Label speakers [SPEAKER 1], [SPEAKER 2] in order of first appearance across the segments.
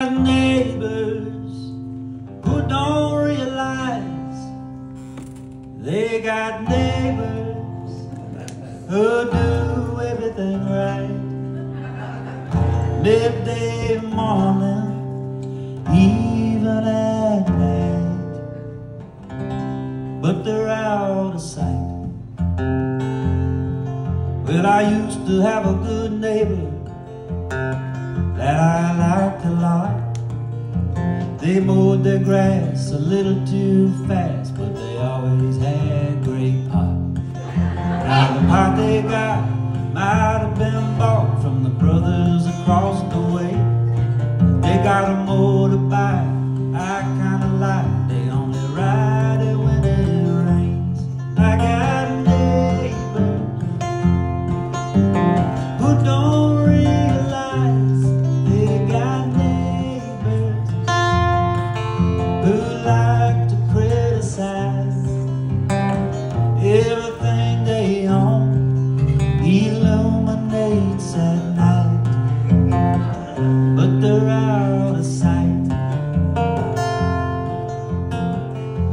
[SPEAKER 1] neighbors who don't realize they got neighbors who do everything right. Midday morning, even at night, but they're out of sight. Well, I used to have a good neighbor that I liked a lot. They mowed their grass a little too fast, but they always had great pot. Now the pot they got might have been bought from the brothers across the way. They got a motorbike I kinda like.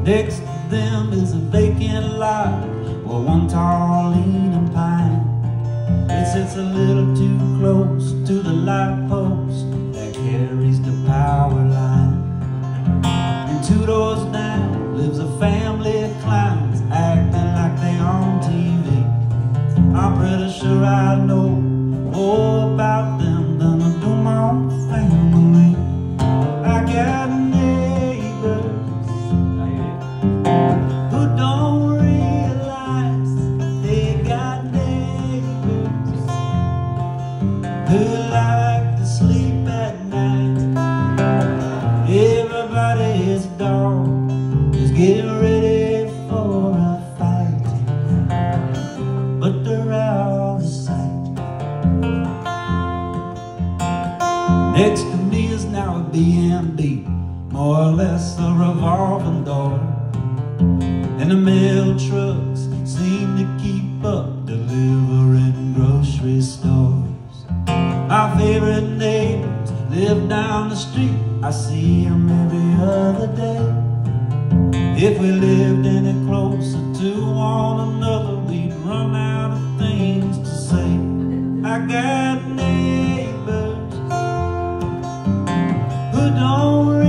[SPEAKER 1] Next to them is a vacant lot or one tall leaning pine it sits a little too close to the light post that carries the power line. And two doors down lives a family of clowns acting like they on TV. I'm who like to sleep at night. Everybody's dog getting ready for a fight, but they're out of sight. Next to me is now a B&B, more or less a revolving door. And the mail trucks seem to keep up down the street. I see them every other day. If we lived any closer to one another, we'd run out of things to say. I got neighbors who don't